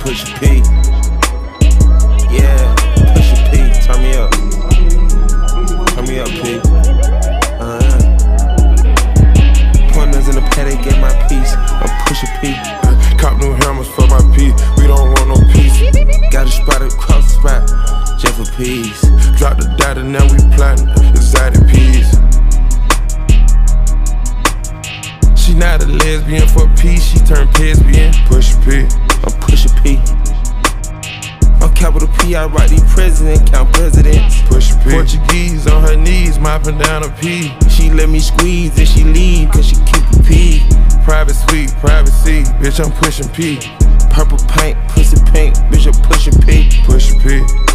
Push P. Yeah, push P. Turn me up. Turn me up, P. Uh-huh. Pointers in the Patek, get my piece. I'm push P. Cop new hammers for my P. We don't want no peace. Got a spot across the spot, just for peace. Drop the data, now we plotting exotic peas. She not a lesbian for peace, she turned lesbian. Push P. capital P, I write these president, count presidents. Push. Portuguese on her knees, mopping down a P. She let me squeeze and she leave, cause she keep a P. Private suite, privacy, bitch, I'm pushing P. Purple paint, pussy pink, bitch, I'm pushing P. Push P. I'm pushing P.